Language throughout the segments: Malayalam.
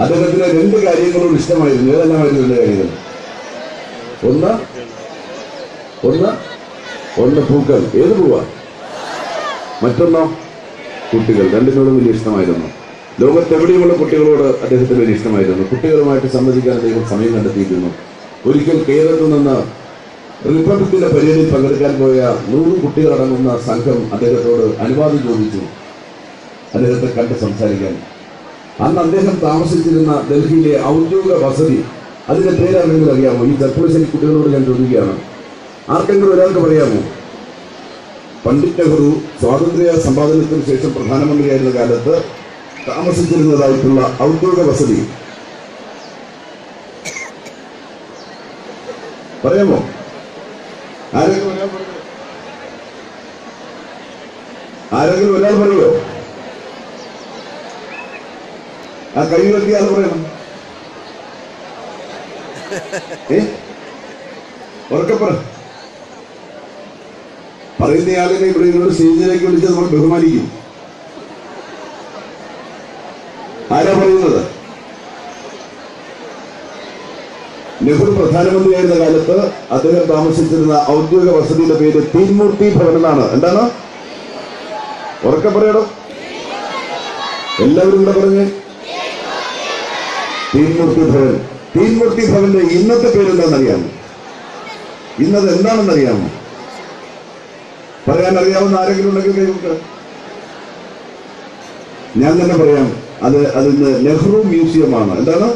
അദ്ദേഹത്തിന് രണ്ട് കാര്യങ്ങളോട് ഇഷ്ടമായിരുന്നു. ഏതെല്ലാമായിരുന്നു രണ്ട് കാര്യങ്ങൾ? ഒന്ന് ഒന്ന് ഒന്ന് പൂക്കൾ. ഏത് പൂവാ? മറ്റൊന്നോ? കുട്ടികൾ. രണ്ടിനോടും വലിയ ഇഷ്ടമായിരുന്നു. ലോകത്തെവിടെയുള്ള കുട്ടികളോട് അദ്ദേഹത്തിന് വലിയ ഇഷ്ടമായിരുന്നു. കുട്ടികളുമായിട്ട് സംവദിക്കാൻ അദ്ദേഹം സമയം കണ്ടെത്തിയിരുന്നു. ഒരിക്കൽ കേരളത്തിൽ നിന്ന് റിപ്പബ്ലിക്കിന്റെ പരിപാടിയിൽ പങ്കെടുക്കാൻ പോയ നൂറ് കുട്ടികളടങ്ങുന്ന സംഘം അദ്ദേഹത്തോട് അനുവാദം ചോദിച്ചു. അദ്ദേഹത്തെ കണ്ട് സംസാരിക്കാൻ. അന്ന് അദ്ദേഹം താമസിച്ചിരുന്ന ഡൽഹിയിലെ ഔദ്യോഗിക വസതി അതിന്റെ പേരാണെങ്കിൽ അറിയാമോ ഈ ചെറുപ്പുളശ്ശേരി കുട്ടികളോട് ഞാൻ ചോദിക്കുകയാണ്. ആർക്കെങ്കിലും ഒരാൾക്ക് പറയാമോ? പണ്ഡിറ്റ് നെഹ്റു സ്വാതന്ത്ര്യ സമ്പാദനത്തിന് ശേഷം പ്രധാനമന്ത്രിയായിരുന്ന കാലത്ത് താമസിച്ചിരുന്നതായിട്ടുള്ള ഔദ്യോഗിക വസതി. പറയാമോ? ആരെങ്കിലും ഒരാൾ പറയോ ആരെങ്കിലും ഒരാൾ പറയോ ആ കൈ ഉയർത്തിയ ആൾ പറയണം ഏ ഉറക്കെ പറ പറയുന്നയാളിനെ ഇവിടെ നിന്നോട് സ്റ്റേജിലേക്ക് വിളിച്ച് നമ്മൾ ബഹുമാനിക്കും ആരാ പറയുന്നത് നെഹ്റു പ്രധാനമന്ത്രിയായിരുന്ന കാലത്ത് അദ്ദേഹം താമസിച്ചിരുന്ന ഔദ്യോഗിക വസതിയുടെ പേര് തീൻമൂർത്തി ഭവൻ എന്നാണ് എന്താണ് ഉറക്കെ പറയണം എല്ലാവരും ഇവിടെ പറഞ്ഞേ തീൻമൂർത്തി ഭവൻ തീൻമൂർത്തി ഭവന്റെ ഇന്നത്തെ പേര് അറിയാമോ ഇന്നത് എന്താണെന്ന് അറിയാമോ പറയാൻ അറിയാവുന്ന ആരെങ്കിലും ഉണ്ടെങ്കിൽ കൈവിട്ട് ഞാൻ തന്നെ പറയാം അത് അതിന്ന് നെഹ്റു മ്യൂസിയമാണ്. എന്താണ്?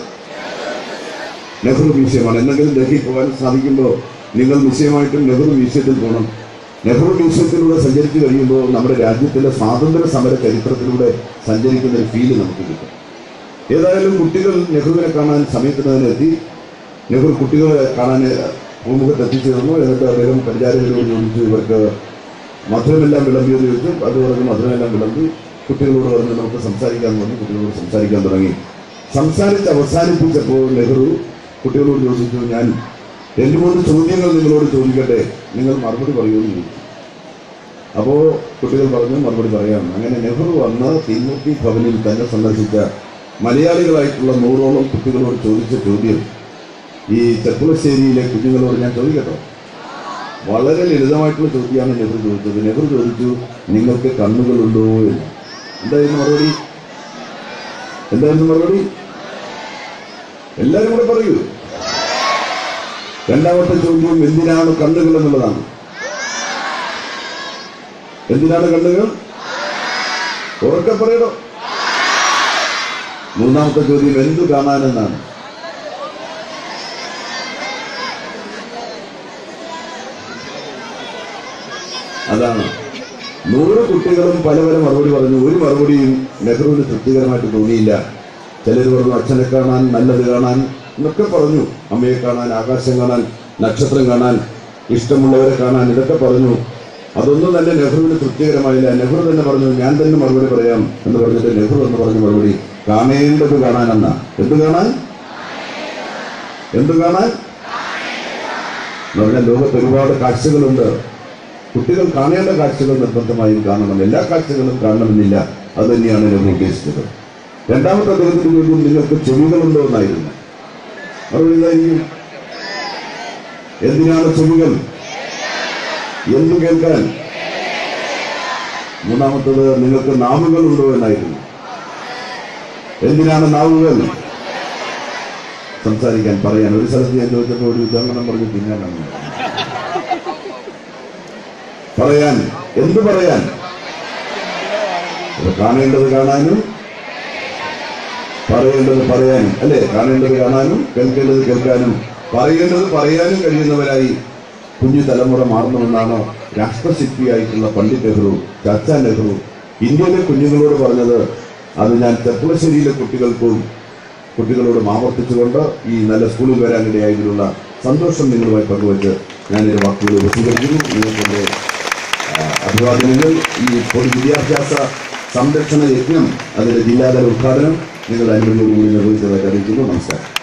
നെഹ്റു മ്യൂസിയമാണ്. എന്തെങ്കിലും ഡൽഹി പോകാൻ സാധിക്കുമ്പോൾ നിങ്ങൾ നിശ്ചയമായിട്ടും നെഹ്റു മ്യൂസിയത്തിൽ പോകണം. നെഹ്റു മ്യൂസിയത്തിലൂടെ സഞ്ചരിച്ചു കഴിയുമ്പോൾ നമ്മുടെ രാജ്യത്തിന്റെ സ്വാതന്ത്ര്യ സമര ചരിത്രത്തിലൂടെ സഞ്ചരിക്കുന്ന ഒരു ഫീൽ നമുക്ക് കിട്ടും. ഏതായാലും കുട്ടികൾ നെഹ്റുവിനെ കാണാൻ സമയത്തിന് എത്തി. നെഹ്റു കുട്ടികളെ കാണാൻ പൂമുഖത്ത് എത്തിച്ചേർന്നു. എന്നിട്ട് അദ്ദേഹം കഞ്ചാരകളോട് ചോദിച്ചു ഇവർക്ക് മധുരമെല്ലാം വിളമ്പിയെന്ന് ചോദിച്ചു. അത് പറഞ്ഞ് മധുരമെല്ലാം വിളമ്പി കുട്ടികളോട് പറഞ്ഞ് നമുക്ക് സംസാരിക്കാൻ പറഞ്ഞു കുട്ടികളോട് സംസാരിക്കാൻ തുടങ്ങി. സംസാരിച്ച് അവസാനിപ്പിച്ചപ്പോൾ നെഹ്റു കുട്ടികളോട് ചോദിച്ചു ഞാൻ രണ്ട് മൂന്ന് ചോദ്യങ്ങൾ നിങ്ങളോട് ചോദിക്കട്ടെ? നിങ്ങൾ മറുപടി പറയുമെന്ന് ചോദിച്ചു. അപ്പോൾ കുട്ടികൾ പറഞ്ഞു മറുപടി പറയാം. അങ്ങനെ നെഹ്റു വന്ന് തീമൂർത്തി ഭവനിൽ തന്നെ സന്ദർശിച്ച മലയാളികളായിട്ടുള്ള നൂറോളം കുട്ടികളോട് ചോദിച്ച ചോദ്യം ഈ ചെപ്പുളശ്ശേരിയിലെ കുട്ടികളോട് ഞാൻ ചോദിക്കട്ടോ. വളരെ ലളിതമായിട്ടുള്ള ചോദ്യമാണ് നെഹ്റു ചോദിച്ചത്. നെഹ്റു ചോദിച്ചു നിങ്ങൾക്ക് കണ്ണുകളുണ്ടോ എന്ന്? എന്തായിരുന്നു മറുപടി? എന്തായിരുന്നു മറുപടി? എല്ലാവരും കൂടെ പറയൂ. രണ്ടാമത്തെ ചോദ്യം എന്തിനാണ് കണ്ണുകൾ എന്നുള്ളതാണ്? എന്തിനാണ് കണ്ണുകൾ? ഉറക്കെ പറയണോ. മൂന്നാമത്തെ ചോദ്യം എന്തു കാണാനെന്നാണ്. അതാണ്. നൂറ് കുട്ടികളും പല പല മറുപടി പറഞ്ഞു. ഒരു മറുപടിയും നെഹ്റുവിന് തൃപ്തികരമായിട്ട് തോന്നിയില്ല. ചിലർ പറഞ്ഞു അച്ഛനെ കാണാൻ നല്ലത് കാണാൻ എന്നൊക്കെ പറഞ്ഞു. അമ്മയെ കാണാൻ ആകാശം കാണാൻ നക്ഷത്രം കാണാൻ ഇഷ്ടമുള്ളവരെ കാണാൻ ഇതൊക്കെ പറഞ്ഞു. അതൊന്നും തന്നെ നെഹ്റുവിന് തൃപ്തികരമായില്ല. നെഹ്റു തന്നെ പറഞ്ഞു ഞാൻ തന്നെ മറുപടി പറയാം എന്ന് പറഞ്ഞിട്ട് നെഹ്റു എന്ന് പറഞ്ഞ മറുപടി കാണേണ്ടത് കാണാനെന്ന? എന്ത് കാണാൻ? എന്ത് കാണാൻ? എന്ന് പറഞ്ഞാൽ ലോകത്ത് ഒരുപാട് കാഴ്ചകളുണ്ട്. കുട്ടികൾ കാണേണ്ട കാഴ്ചകൾ നിർബന്ധമായും കാണണം. എല്ലാ കാഴ്ചകളും കാണണമെന്നില്ല. അത് തന്നെയാണ് ഞങ്ങൾ ഉദ്ദേശിച്ചത്. രണ്ടാമത്തെ അദ്ദേഹത്തിന് ചോദ്യം നിങ്ങൾക്ക് ചെവികളുണ്ടോ എന്നായിരുന്നു. മറുപടി എന്തിനാണ് ചെവികൾ? എന്ന് കേൾക്കാൻ. മൂന്നാമത്തത് നിങ്ങൾക്ക് നാമങ്ങളുണ്ടോ എന്നായിരുന്നു. എന്തിനാണ് നാവുകൾ? സംസാരിക്കാൻ പറയാൻ. ഒരു സ്ഥലത്ത് ഞാൻ ചോദിച്ചപ്പോൾ ഒരു ഉദാഹരണം പറഞ്ഞു തിന്നാനാണ് പറയാൻ. എന്ത് പറയാൻ? കാണേണ്ടത് കാണാനും പറയേണ്ടത് പറയാനും. അല്ലെ? കാണേണ്ടത് കാണാനും കേൾക്കേണ്ടത് കേൾക്കാനും. പറയേണ്ടത് പറയാനും കഴിയുന്നവരായി കുഞ്ഞു തലമുറ മാറണമെന്നാണ് രാഷ്ട്രശില്പിയായിട്ടുള്ള പണ്ഡിറ്റ് നെഹ്റു ചർച്ച നെഹ്റു. ഇന്ത്യയിലെ കുഞ്ഞുങ്ങളോട് പറഞ്ഞത് അത് ഞാൻ തെപ്പുളശ്ശേരിയിലെ കുട്ടികൾക്കും കുട്ടികളോടും ആവർത്തിച്ചുകൊണ്ട് ഈ നല്ല സ്കൂളിൽ വരാനിടയായതിലുള്ള സന്തോഷം നിങ്ങളുമായി പങ്കുവച്ച് ഞാൻ ഈ വാക്കുകൾ ഉപസ്വീകരിക്കുന്നു നിങ്ങൾക്കെന്റെ അഭിവാദനങ്ങൾ ഈ പൊതുവിദ്യാഭ്യാസ സംരക്ഷണ യജ്ഞം അതിന്റെ ജില്ലാതല ഉദ്ഘാടനം നിങ്ങളുടെ അനുമതിയോടുകൂടി നിർവഹിച്ചതായിട്ട് അറിയിക്കുന്നു. നമസ്കാരം.